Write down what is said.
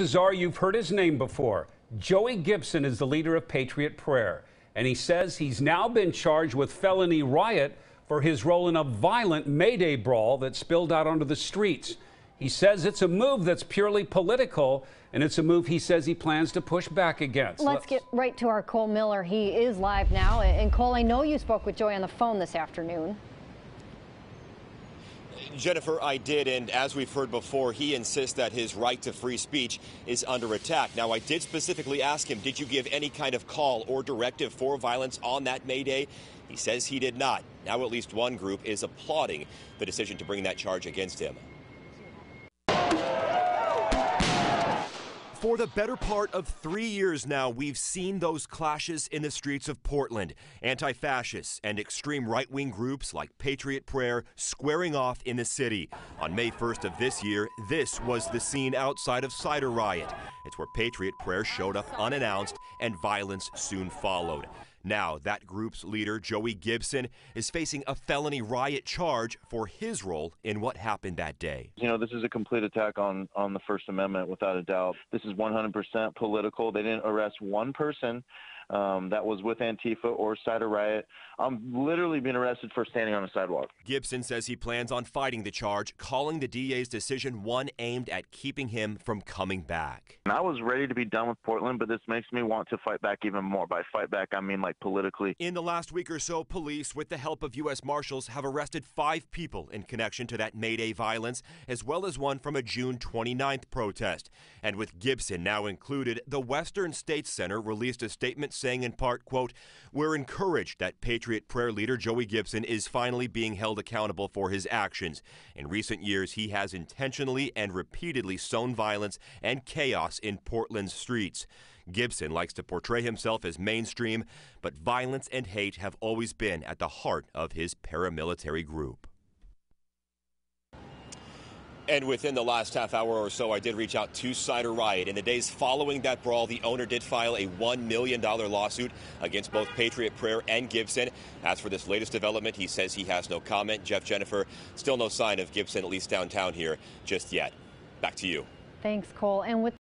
chances are you've heard his name before. Joey Gibson is the leader of Patriot Prayer, and he says he's now been charged with felony riot for his role in a violent Mayday brawl that spilled out onto the streets. He says it's a move that's purely political, and it's a move he says he plans to push back against. Let's get right to our Cole Miller. He is live now. And Cole, I know you spoke with Joey on the phone this afternoon. Jennifer, I did, and as we've heard before, he insists that his right to free speech is under attack. Now, I did specifically ask him, did you give any kind of call or directive for violence on that May Day? He says he did not. Now, at least one group is applauding the decision to bring that charge against him. For the better part of three years now, we've seen those clashes in the streets of Portland. Anti fascists and extreme right wing groups like Patriot Prayer squaring off in the city. On May 1st of this year, this was the scene outside of Cider Riot. It's where Patriot Prayer showed up unannounced and violence soon followed. Now, that group's leader, Joey Gibson, is facing a felony riot charge for his role in what happened that day. You know, this is a complete attack on, on the First Amendment, without a doubt. This is 100% political. They didn't arrest one person um, that was with Antifa or Cider Riot. I'm literally being arrested for standing on a sidewalk. Gibson says he plans on fighting the charge, calling the DA's decision one aimed at keeping him from coming back. And I was ready to be done with Portland, but this makes me want to fight back even more. By fight back, I mean like politically. In the last week or so, police, with the help of U.S. Marshals, have arrested five people in connection to that May Day violence, as well as one from a June 29th protest. And with Gibson now included, the Western States Center released a statement saying in part, quote, We're encouraged that Patriot Prayer leader Joey Gibson is finally being held accountable for his actions. In recent years, he has intentionally and repeatedly sown violence and chaos in Portland's streets. Gibson likes to portray himself as mainstream, but violence and hate have always been at the heart of his paramilitary group. And within the last half hour or so, I did reach out to Cider Riot. In the days following that brawl, the owner did file a $1 million lawsuit against both Patriot Prayer and Gibson. As for this latest development, he says he has no comment. Jeff Jennifer, still no sign of Gibson, at least downtown here, just yet. Back to you. Thanks, Cole. And with